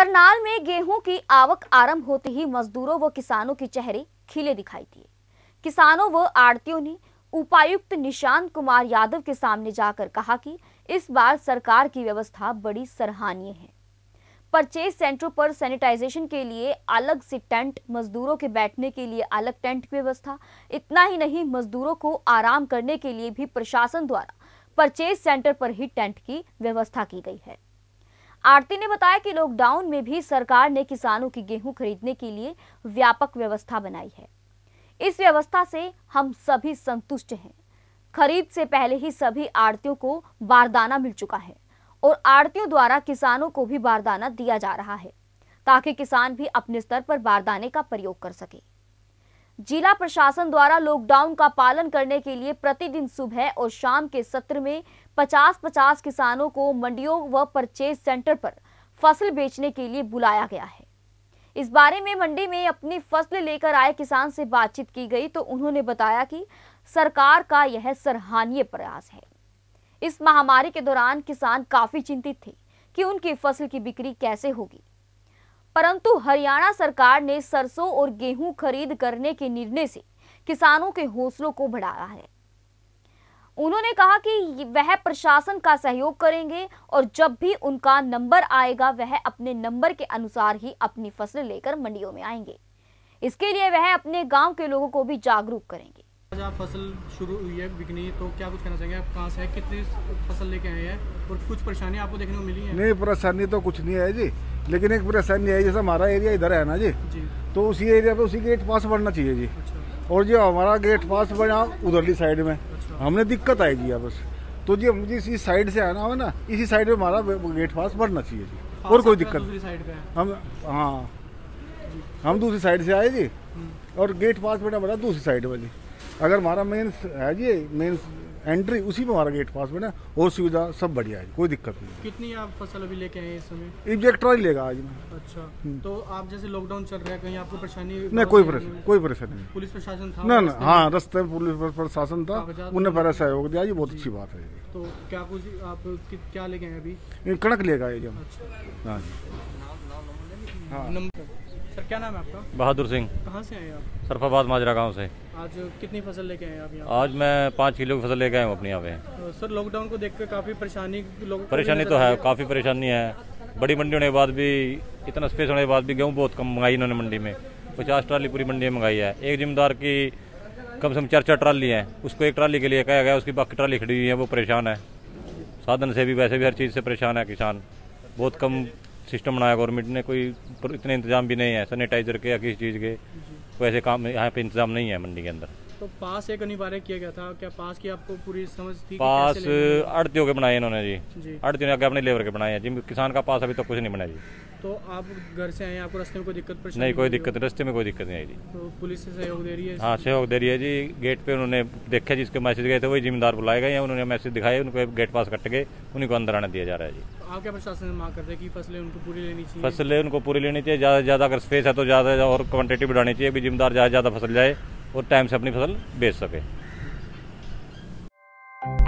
करनाल में गेहूँ की आवक आरंभ होते ही मजदूरों व किसानों के चेहरे खिले दिखाई दिए। किसानों व आड़तियों ने उपायुक्त निशांत कुमार यादव के सामने जाकर कहा कि इस बार सरकार की व्यवस्था बड़ी सराहनीय है। परचेज सेंटरों पर सैनिटाइजेशन के लिए अलग से टेंट, मजदूरों के बैठने के लिए अलग टेंट की व्यवस्था, इतना ही नहीं, मजदूरों को आराम करने के लिए भी प्रशासन द्वारा परचेज सेंटर पर ही टेंट की व्यवस्था की गई है। आरती ने बताया कि लॉकडाउन में भी सरकार ने किसानों की गेहूँ खरीदने के लिए व्यापक व्यवस्था बनाई है। इस व्यवस्था से हम सभी संतुष्ट हैं। खरीद से पहले ही सभी आड़तियों को बारदाना मिल चुका है और आड़तियों द्वारा किसानों को भी बारदाना दिया जा रहा है, ताकि किसान भी अपने स्तर पर बारदाने का प्रयोग कर सके। जिला प्रशासन द्वारा लॉकडाउन का पालन करने के लिए प्रतिदिन सुबह और शाम के सत्र में 50-50 किसानों को मंडियों व परचेज सेंटर पर फ़सल बेचने के लिए बुलाया गया है। इस बारे में मंडी में अपनी फ़सल लेकर आए किसान से बातचीत की गई तो उन्होंने बताया कि सरकार का यह सराहनीय प्रयास है। इस महामारी के दौरान किसान काफ़ी चिंतित थे कि उनकी फ़सल की बिक्री कैसे होगी। परंतु हरियाणा सरकार ने सरसों और गेहूँ खरीद करने के निर्णय से किसानों के हौसलों को बढ़ाया है। उन्होंने कहा कि वह प्रशासन का सहयोग करेंगे और जब भी उनका नंबर आएगा, वह अपने नंबर के अनुसार ही अपनी फ़सल लेकर मंडियों में आएँगे। इसके लिए वह अपने गाँव के लोगों को भी जागरूक करेंगे। आज आप फ़सल शुरू हुई है बिकनी तो क्या कुछ कहना चाहेंगे? आप कहाँ से हैं? कितनी फ़सल लेके आए हैं? और कुछ परेशानी आपको देखने को मिली है? नहीं परेशानी तो कुछ नहीं है जी। लेकिन एक परेशानी है जैसे हमारा एरिया इधर है ना जी जी। तो उसी एरिया पे उसी गेट पास बढ़ना चाहिए जी। अच्छा। और जो हमारा गेट पास बना उधरली साइड में अच्छा। हमने दिक्कत आई जी बस तो जी हम जिस इस साइड से आना हो ना इसी साइड में हमारा गेट पास बढ़ना चाहिए जी। और कोई दिक्कत दूसरी साइड पे हम हाँ। हम दूसरी साइड से आए जी हम्म, और गेट पास बना बना दूसरी साइड वाली। अगर हमारा मेन है जी मेन एंट्री उसी में हमारा गेट पास बना और सुविधा सब बढ़िया है कोई दिक्कत नहीं कितनी आप फ़सल अभी लेके आए इस समय? एक ट्रॉली लेगा आज। में अच्छा तो आप जैसे लॉकडाउन चल रहा है कहीं आपको परेशानी हम्म। नहीं कोई परेशानी कोई परेशानी नहीं। पुलिस प्रशासन था ना ना हाँ रास्ते में पुलिस प्रशासन था उन्हें पहले सहयोग दिया जी बहुत अच्छी बात है। तो क्या कुछ आप क्या लेके आए अभी? कड़क लेगा ये जब अच्छा। हाँ जी। हाँ। नंबर। सर क्या नाम है आपका? बहादुर सिंह। कहाँ से आए आप? सरफाबाद माजरा गाँव से। आज कितनी फ़सल लेके आए आप यहाँ? आज मैं पाँच किलो की फ़सल लेके आया हूँ अपने यहाँ पे। तो सर लॉकडाउन को देखकर काफ़ी परेशानी लोगों परेशानी तो है काफ़ी परेशानी है। बड़ी मंडी होने के बाद भी इतना स्पेस होने के बाद भी गेहूँ बहुत कम मंगाई इन्होंने मंडी में। पचास ट्राली पूरी मंडी में मंगाई है। एक जिम्मेदार की कम से कम चार चार ट्राली हैं। उसको एक ट्राली के लिए कहा गया उसकी बाकी ट्राली खड़ी हुई है वो परेशान है। साधन से भी वैसे भी हर चीज़ से परेशान है किसान। बहुत कम सिस्टम बनाया गवर्नमेंट ने कोई इतने इंतज़ाम भी नहीं है सैनिटाइजर के या किसी चीज़ के कोई ऐसे काम यहाँ पे इंतज़ाम नहीं है मंडी के अंदर। तो पास एक अनिवार्य किया गया था क्या पास की आपको पूरी समझ थी पास अड़तियों के बनाए इन्होंने जी। जी। अड़तियों अपने लेबर के बनाए हैं जी किसान का पास अभी तक कुछ नहीं बनाया जी। तो आप घर से आए आपको रास्ते में कोई दिक्कत परेशानी नहीं कोई दिक्कत रास्ते में कोई दिक्कत नहीं आई जी तो पुलिस से सहयोग दे रही है? हाँ सहयोग दे रही है जी। गेट पे उन्होंने देखा जिसके मैसेज गए थे वही जिम्मेदार बुलाए गए हैं उन्होंने मैसेज दिखाए उनको गेट पास कट के उन्हीं को अंदर आने दिया जा रहा है जी। तो आप क्या प्रशासन से मांग करते हैं कि फ़सलें उनको पूरी लेनी चाहिए? फ़सलें उनको पूरी लेनी चाहिए ज़्यादा से ज़्यादा अगर स्पेस है तो ज़्यादा और क्वांटिटी बढ़ानी चाहिए भी जिम्मेदार ज़्यादा से ज़्यादा फ़सल जाए और टाइम से अपनी फ़सल बेच सके।